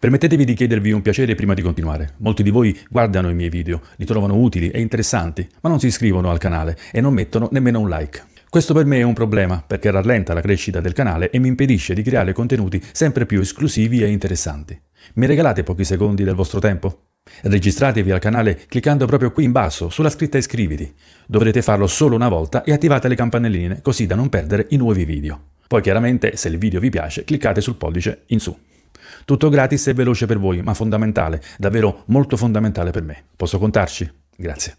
Permettetevi di chiedervi un piacere prima di continuare. Molti di voi guardano i miei video, li trovano utili e interessanti, ma non si iscrivono al canale e non mettono nemmeno un like. Questo per me è un problema perché rallenta la crescita del canale e mi impedisce di creare contenuti sempre più esclusivi e interessanti. Mi regalate pochi secondi del vostro tempo? Registratevi al canale cliccando proprio qui in basso sulla scritta iscriviti. Dovrete farlo solo una volta e attivate le campanelline così da non perdere i nuovi video. Poi chiaramente se il video vi piace cliccate sul pollice in su. Tutto gratis e veloce per voi, ma fondamentale, davvero molto fondamentale per me. Posso contarci? Grazie.